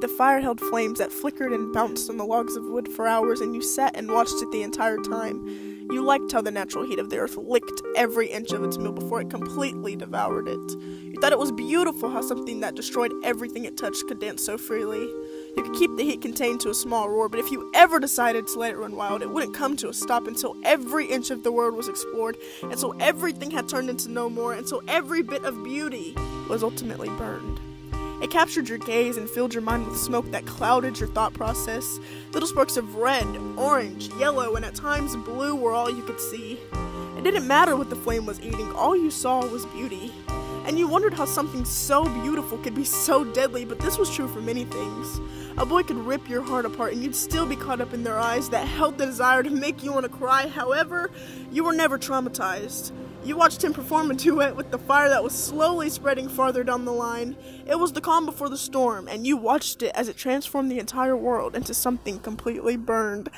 The fire held flames that flickered and bounced on the logs of wood for hours, and you sat and watched it the entire time. You liked how the natural heat of the earth licked every inch of its meal before it completely devoured it. You thought it was beautiful how something that destroyed everything it touched could dance so freely. You could keep the heat contained to a small roar, but if you ever decided to let it run wild, it wouldn't come to a stop until every inch of the world was explored, until everything had turned into no more, until every bit of beauty was ultimately burned. It captured your gaze and filled your mind with smoke that clouded your thought process. Little sparks of red, orange, yellow, and at times blue were all you could see. It didn't matter what the flame was eating, all you saw was beauty. And you wondered how something so beautiful could be so deadly, but this was true for many things. A boy could rip your heart apart and you'd still be caught up in their eyes that held the desire to make you want to cry. However, you were never traumatized. You watched him perform a duet with the fire that was slowly spreading farther down the line. It was the calm before the storm, and you watched it as it transformed the entire world into something completely burned.